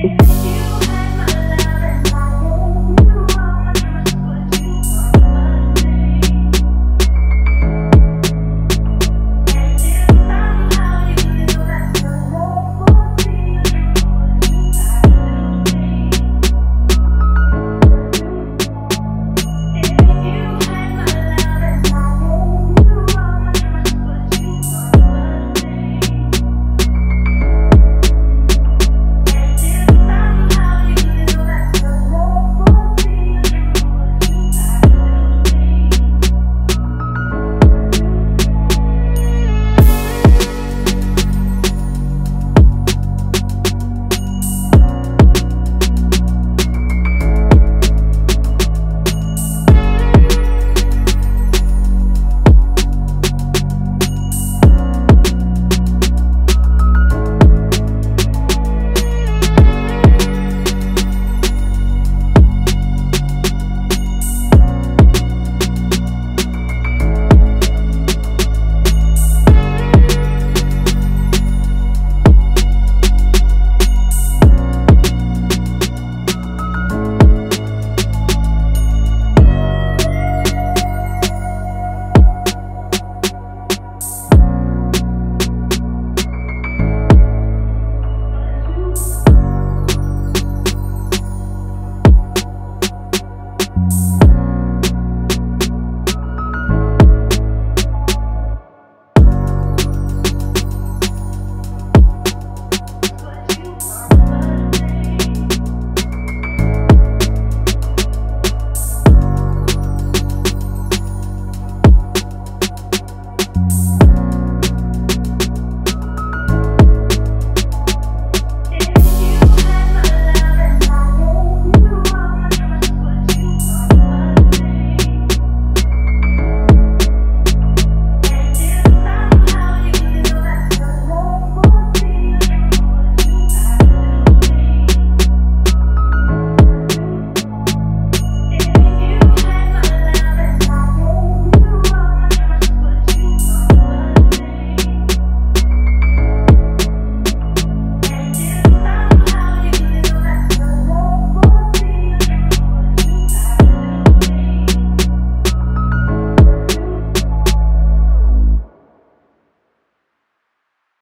Yeah.